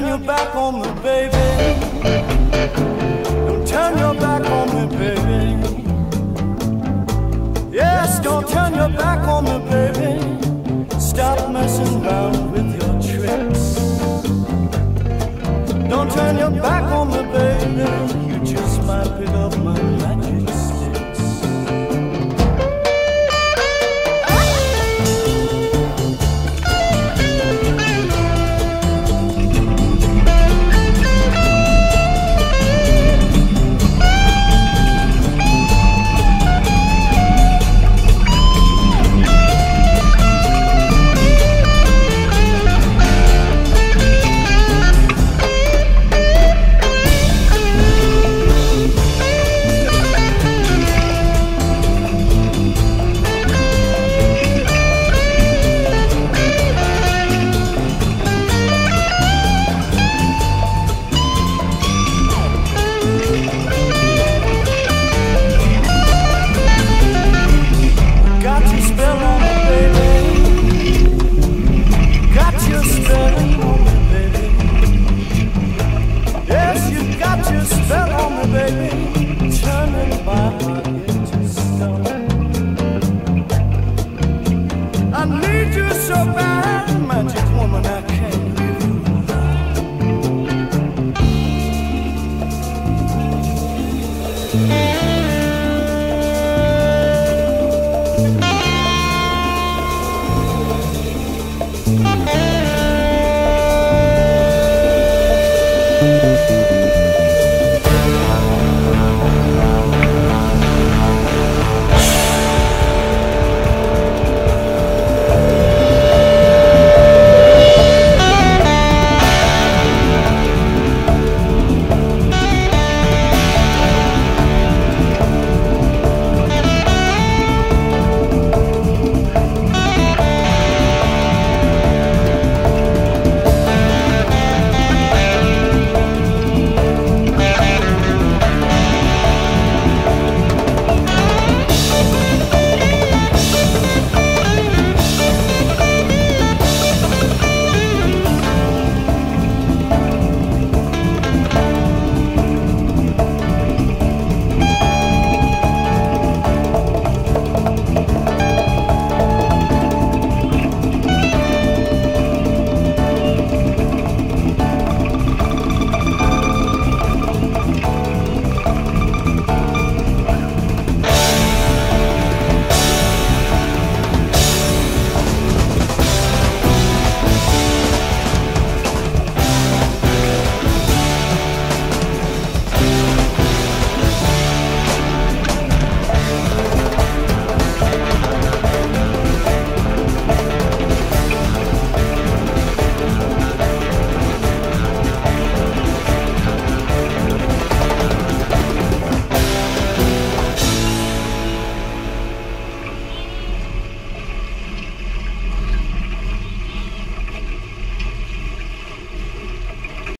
turn your back on me, baby. Don't turn your back on me, baby. Yes, don't turn your back on me, baby. Stop messing around with your tricks. Don't turn your back on me, baby.